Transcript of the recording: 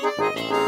Música